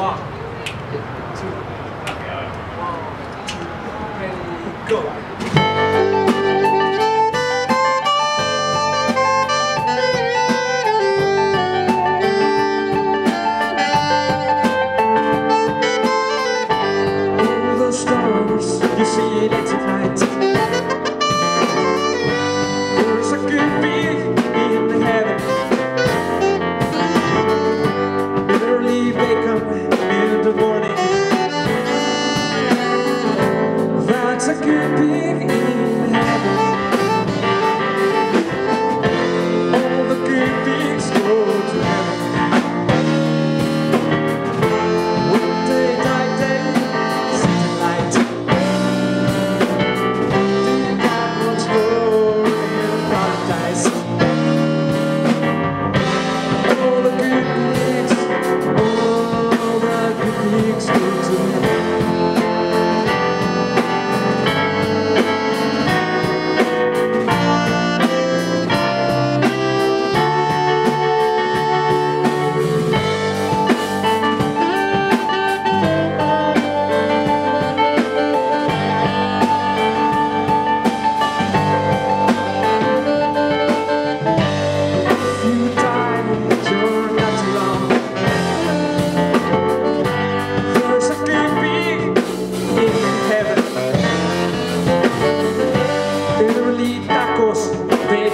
One, two, one, two, three, go. you see it at night.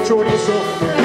Jordan Silver.